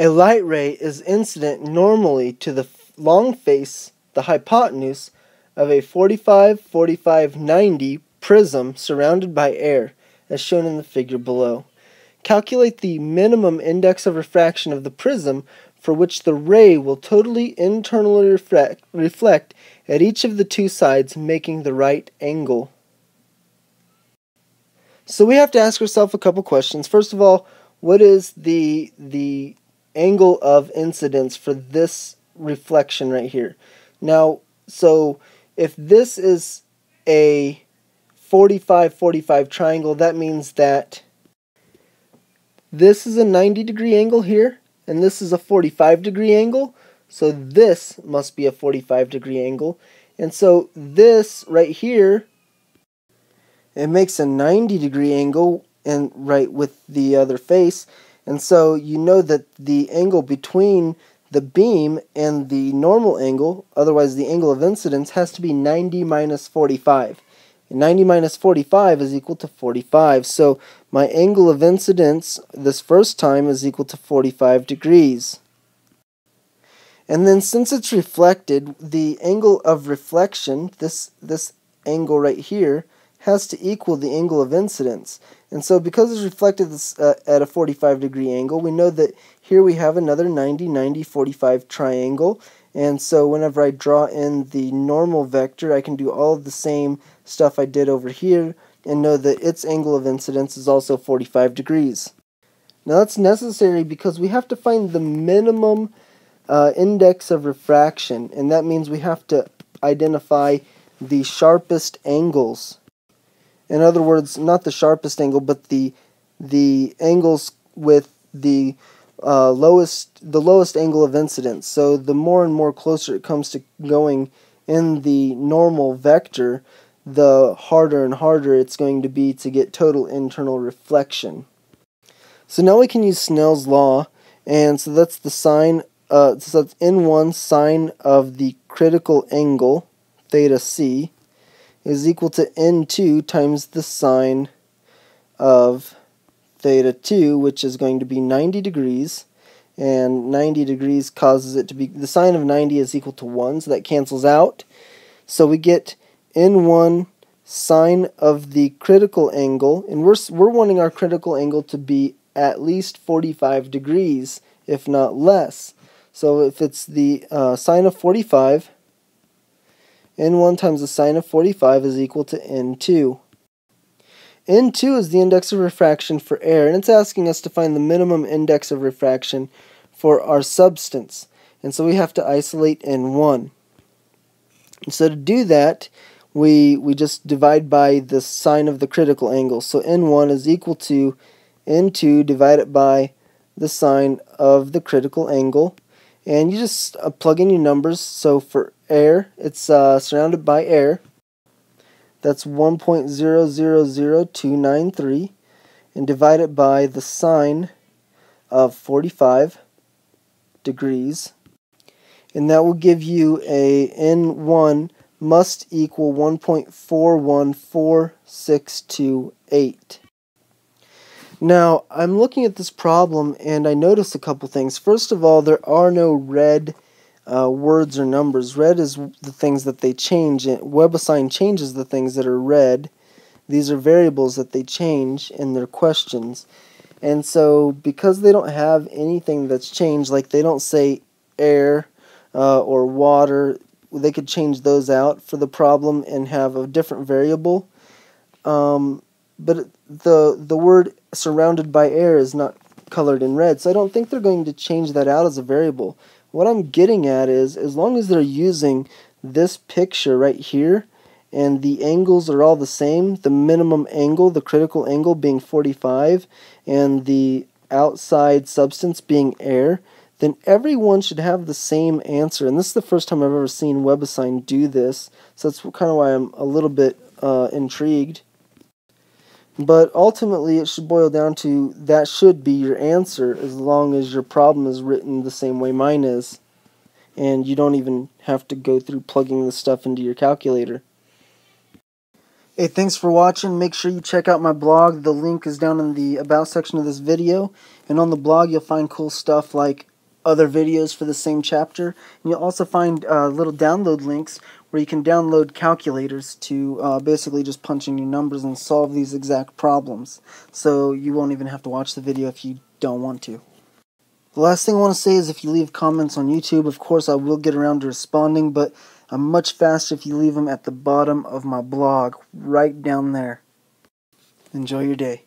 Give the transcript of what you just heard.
A light ray is incident normally to the long face, the hypotenuse, of a 45 45 90 prism surrounded by air, as shown in the figure below. Calculate the minimum index of refraction of the prism for which the ray will totally internally reflect, reflect at each of the two sides, making the right angle. So we have to ask ourselves a couple questions. First of all, what is the the angle of incidence for this reflection right here? Now, so if this is a 45 45 triangle, that means that this is a 90 degree angle here, and this is a 45 degree angle. So this must be a 45 degree angle. And so this right here, it makes a 90 degree angle and right with the other face. And so you know that the angle between the beam and the normal angle, otherwise the angle of incidence, has to be 90 minus 45. And 90 minus 45 is equal to 45. So my angle of incidence this first time is equal to 45 degrees. And then since it's reflected, the angle of reflection, this, this angle right here, has to equal the angle of incidence. And so because it's reflected this, uh, at a 45 degree angle, we know that here we have another 90, 90, 45 triangle. And so whenever I draw in the normal vector, I can do all the same stuff I did over here and know that its angle of incidence is also 45 degrees. Now that's necessary because we have to find the minimum uh, index of refraction, and that means we have to identify the sharpest angles. In other words, not the sharpest angle, but the the angles with the uh, lowest the lowest angle of incidence. So the more and more closer it comes to going in the normal vector, the harder and harder it's going to be to get total internal reflection. So now we can use Snell's law, and so that's the sine. Uh, so that's n1 sine of the critical angle theta c is equal to n2 times the sine of theta 2, which is going to be 90 degrees. And 90 degrees causes it to be, the sine of 90 is equal to 1, so that cancels out. So we get n1 sine of the critical angle, and we're, we're wanting our critical angle to be at least 45 degrees, if not less. So if it's the uh, sine of 45, n1 times the sine of 45 is equal to n2. N2 is the index of refraction for air, and it's asking us to find the minimum index of refraction for our substance. And so we have to isolate N1. And so to do that, we, we just divide by the sine of the critical angle. So N1 is equal to N2 divided by the sine of the critical angle. And you just uh, plug in your numbers. So for air, it's uh, surrounded by air. That's 1.000293 and divide it by the sine of 45 degrees and that will give you a N1 must equal 1.414628. Now, I'm looking at this problem and I notice a couple things. First of all, there are no red uh, words or numbers. Red is the things that they change. WebAssign changes the things that are red. These are variables that they change in their questions. And so because they don't have anything that's changed, like they don't say air uh, or water, they could change those out for the problem and have a different variable. Um, but the the word surrounded by air is not colored in red, so I don't think they're going to change that out as a variable. What I'm getting at is, as long as they're using this picture right here, and the angles are all the same, the minimum angle, the critical angle being 45, and the outside substance being air, then everyone should have the same answer. And this is the first time I've ever seen WebAssign do this, so that's kind of why I'm a little bit uh, intrigued. But ultimately, it should boil down to that should be your answer as long as your problem is written the same way mine is. And you don't even have to go through plugging the stuff into your calculator. Hey, thanks for watching. Make sure you check out my blog. The link is down in the About section of this video. And on the blog, you'll find cool stuff like other videos for the same chapter. And you'll also find uh, little download links where you can download calculators to uh, basically just punch in your numbers and solve these exact problems. So you won't even have to watch the video if you don't want to. The last thing I want to say is if you leave comments on YouTube, of course I will get around to responding, but I'm much faster if you leave them at the bottom of my blog, right down there. Enjoy your day.